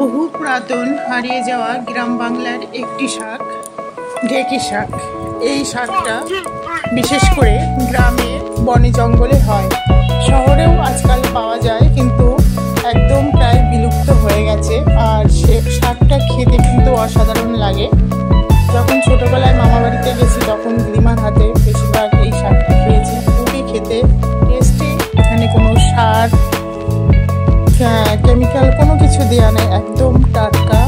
বহু পুরাতন হারিয়ে যাওয়া গ্রাম বাংলার একটি শাক। ঢেকি শাক? এই শাকটা বিশেষ করে গ্রামে বনে জঙ্গলে হয়। শহরেও আজকাল একদম টাটকা,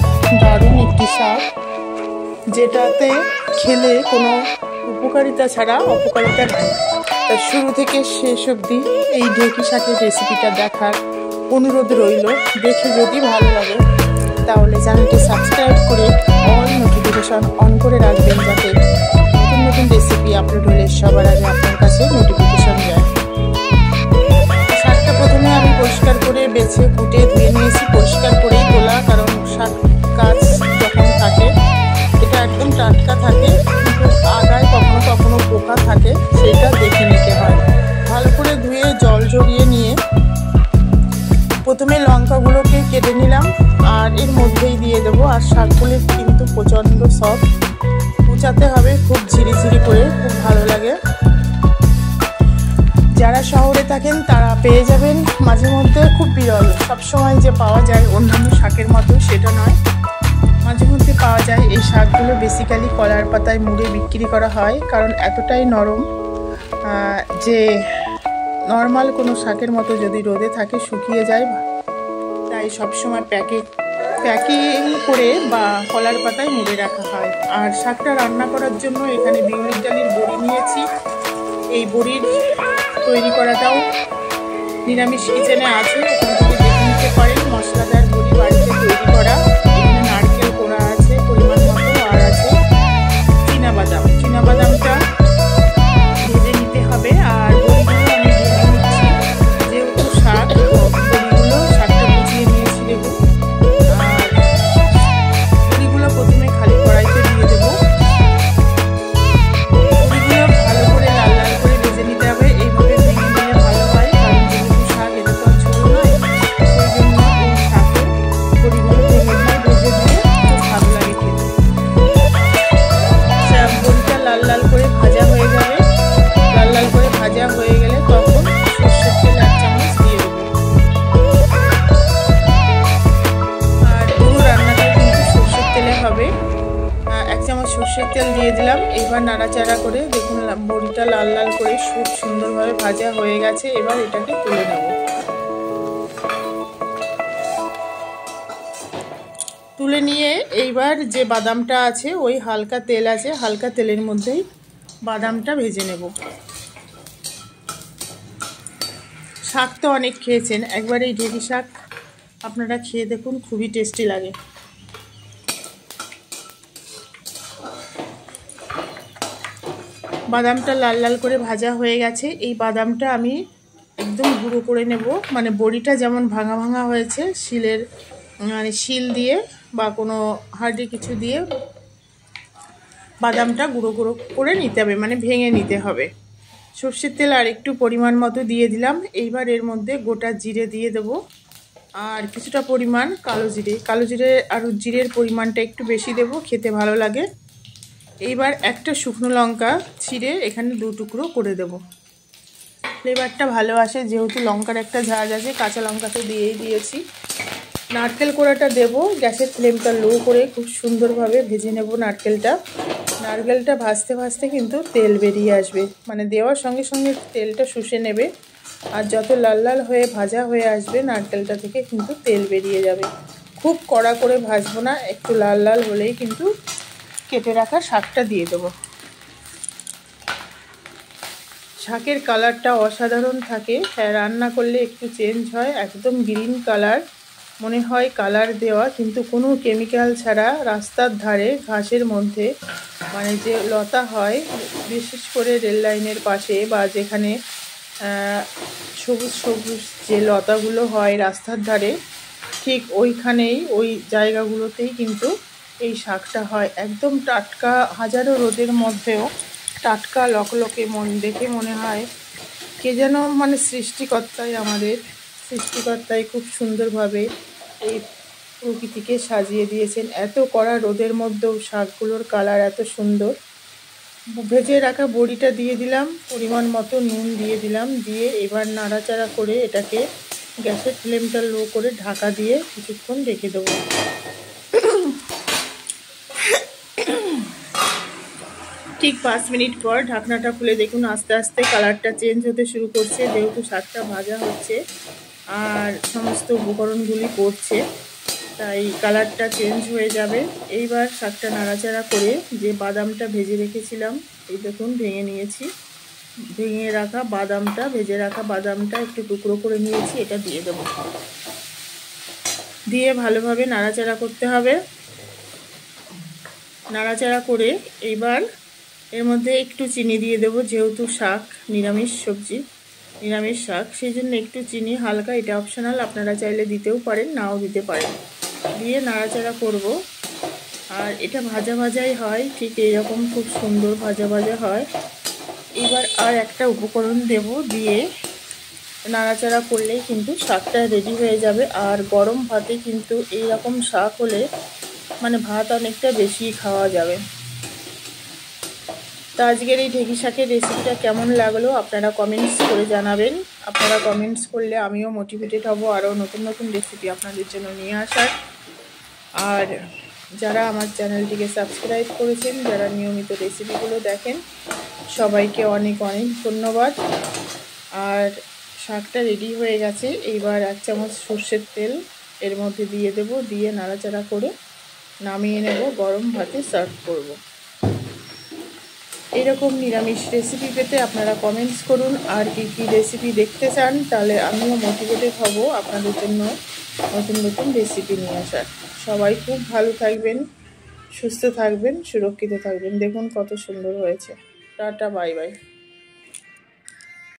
দারুণ একটি শাক যেটাতে খেলে কোনো উপকারিতা ছাড়া অপকারিতা নেই। তা শুরু থেকে শেষ অবধি এই ঢেকি শাকের রেসিপিটা দেখার অনুরোধ রইল। দেখে যদি ভালো লাগে, তাহলে চ্যানেলটি সাবস্ক্রাইব করে অল নোটিফিকেশন অন করে রাখবেন যাতে নতুন নতুন রেসিপি আপলোড হলে সবার আগে আপনার কাছে নোটিফিকেশন যায়। শাকটা প্রথমে আমি পরিষ্কার করে বেছে কুটে ধুয়ে টাটকা থাকে কিন্তু আগায় কখনো কখনো পোকা থাকে, সেটা দেখে নিতে হয়। ভালো করে ধুয়ে, জল জড়িয়ে নিয়ে প্রথমে লঙ্কাগুলোকে কেটে নিলাম, আর এর মধ্যেই দিয়ে দেবো। আর শাকগুলি কিন্তু প্রচণ্ড সফট কুচাতে হবে খুব ঝিরিঝিরি করে, খুব ভালো লাগে। যারা শহরে থাকেন, তারা পেয়ে যাবেন। মাঝে মধ্যে খুব বিরল। সবসময় যে পাওয়া যায় অন্যান্য শাকের মতো, সেটা নয়। মাঝে মধ্যে পাওয়া যায়। এই শাকগুলো বেসিক্যালি কলার পাতায় মুড়ে বিক্রি করা হয়, কারণ এতটাই নরম যে নর্মাল কোনো শাকের মতো যদি রোদে থাকে শুকিয়ে যায়। তাই সবসময় প্যাকে, প্যাকিং করে বা কলার পাতায় মুড়ে রাখা হয়। আর শাকটা রান্না করার জন্য এখানে বিউলির ডালির বড়ি নিয়েছি। এই বড়ির তৈরি করাটাও নিরামিষ কিচেনে আছে। তেল দিয়ে দিলাম। এবার নাড়াচাড়া করে দেখুন বড়িটা লাল লাল করে খুব সুন্দরভাবে ভাজা হয়ে গেছে। এবার এটাকে তুলে নেব। তুলে নিয়ে এইবার যে বাদামটা আছে, ওই হালকা তেল আছে, হালকা তেলের মধ্যেই বাদামটা ভেজে নেব। শাক তো অনেক খেয়েছেন। একবার এই ঢেঁড়ি শাক আপনারা খেয়ে দেখুন, খুবই টেস্টি লাগে। বাদামটা লাল লাল করে ভাজা হয়ে গেছে। এই বাদামটা আমি একদম গুঁড়ো করে নেব। মানে বড়িটা যেমন ভাঙা ভাঙা হয়েছে, শিলের মানে শিল দিয়ে বা কোনো হার্ডি কিছু দিয়ে বাদামটা গুঁড়ো গুঁড়ো করে নিতে হবে মানে ভেঙে নিতে হবে। সর্ষের তেল আর একটু পরিমাণ মতো দিয়ে দিলাম। এইবার এর মধ্যে গোটা জিরে দিয়ে দেব। আর কিছুটা পরিমাণ কালো জিরে। কালো জিরে আর জিরের পরিমাণটা একটু বেশি দেব, খেতে ভালো লাগে। এইবার একটা শুকনো লঙ্কা ছিঁড়ে এখানে দু টুকরো করে দেব। ফ্লেভারটা ভালো আসে, যেহেতু লঙ্কার একটা ঝাঁজ আছে, কাঁচা লঙ্কা তো দিয়েই দিয়েছি। নারকেল কোড়াটা দেব, গ্যাসের ফ্লেমটা লো করে খুব সুন্দরভাবে ভেজে নেব নারকেলটা। নারকেলটা ভাজতে ভাজতে কিন্তু তেল বেরিয়ে আসবে মানে দেওয়ার সঙ্গে সঙ্গে তেলটা শুষে নেবে। আর যত লাল লাল হয়ে ভাজা হয়ে আসবে, নারকেলটা থেকে কিন্তু তেল বেরিয়ে যাবে। খুব কড়া করে ভাজবো না, একটু লাল লাল হলেই কিন্তু কেটে রাখা শাকটা দিয়ে দেবো। শাকের কালারটা অসাধারণ থাকে। হ্যাঁ রান্না করলে একটু চেঞ্জ হয়। একদম গ্রিন কালার মনে হয় কালার দেওয়া, কিন্তু কোনো কেমিক্যাল ছাড়া রাস্তার ধারে, ঘাসের মধ্যে মানে যে লতা হয়, বিশেষ করে রেল লাইনের পাশে বা যেখানে সবুজ সবুজ যে লতাগুলো হয় রাস্তার ধারে, ঠিক ওইখানেই, ওই জায়গাগুলোতেই কিন্তু এই শাকটা হয় একদম টাটকা, হাজারো রোদের মধ্যেও টাটকা, লকলকে মন, দেখে মনে হয় কে যেন মানে সৃষ্টিকর্তাই আমাদের, সৃষ্টিকর্তাই খুব সুন্দরভাবে এই প্রকৃতিকে সাজিয়ে দিয়েছেন। এত কড়া রোদের মধ্যেও শাকগুলোর কালার এত সুন্দর। ভেজে রাখা বড়িটা দিয়ে দিলাম, পরিমাণ মতো নুন দিয়ে দিলাম, দিয়ে এবার নাড়াচাড়া করে এটাকে গ্যাসের ফ্লেমটা লো করে ঢাকা দিয়ে কিছুক্ষণ রেখে দেবো। ঠিক পাঁচ মিনিট পর ঢাকনাটা খুলে দেখুন, আস্তে আস্তে কালারটা চেঞ্জ হতে শুরু করছে, যেহেতু শাকটা ভাজা হচ্ছে আর সমস্ত উপকরণগুলি পড়ছে, তাই কালারটা চেঞ্জ হয়ে যাবে। এইবার শাকটা নাড়াচাড়া করে যে বাদামটা ভেজে রেখেছিলাম, এই দেখুন, ভেঙে নিয়েছি। ভেঙে রাখা বাদামটা, ভেজে রাখা বাদামটা একটু টুকরো করে নিয়েছি, এটা দিয়ে দেব। দিয়ে ভালোভাবে নাড়াচাড়া করতে হবে। নাড়াচাড়া করে এইবার এর মধ্যে একটু চিনি দিয়ে দেবো, যেহেতু শাক, নিরামিষ সবজি, নিরামিষ শাক সেই জন্য একটু চিনি, হালকা, এটা অপশনাল আপনারা চাইলে দিতেও পারেন, নাও দিতে পারেন। দিয়ে নাড়াচাড়া করব। আর এটা ভাজা ভাজাই হয়, ঠিক এইরকম খুব সুন্দর ভাজা ভাজা হয়। এবার আর একটা উপকরণ দেব দিয়ে নাড়াচাড়া করলেই কিন্তু শাকটা রেডি হয়ে যাবে। আর গরম ভাতে কিন্তু এই রকম শাক হলে মানে ভাত অনেকটা বেশি খাওয়া যাবে। আজকের এই ঢেঁকি শাকের রেসিপিটা কেমন লাগল আপনারা কমেন্টস করে জানাবেন। আপনারা কমেন্টস করলে আমিও মোটিভেটেড হব আরও নতুন নতুন রেসিপি আপনাদের জন্য নিয়ে আসার। আর যারা আমার চ্যানেলটিকে সাবস্ক্রাইব করেছেন, যারা নিয়মিত রেসিপিগুলো দেখেন, সবাইকে অনেক অনেক ধন্যবাদ। আর শাকটা রেডি হয়ে গেছে, এইবার এক চামচ সর্ষের তেল এর মধ্যে দিয়ে দেব, দিয়ে নাড়াচাড়া করে নামিয়ে নেব, গরম ভাতে সার্ভ করব। এরকম নিরামিষ রেসিপি পেতে আপনারা কমেন্টস করুন। আর কী কী রেসিপি দেখতে চান, তাহলে আমিও মোটিভেটেড হব আপনাদের জন্য নতুন নতুন রেসিপি নিয়ে আসার। সবাই খুব ভালো থাকবেন, সুস্থ থাকবেন, সুরক্ষিত থাকবেন। দেখুন কত সুন্দর হয়েছে। Tata bye bye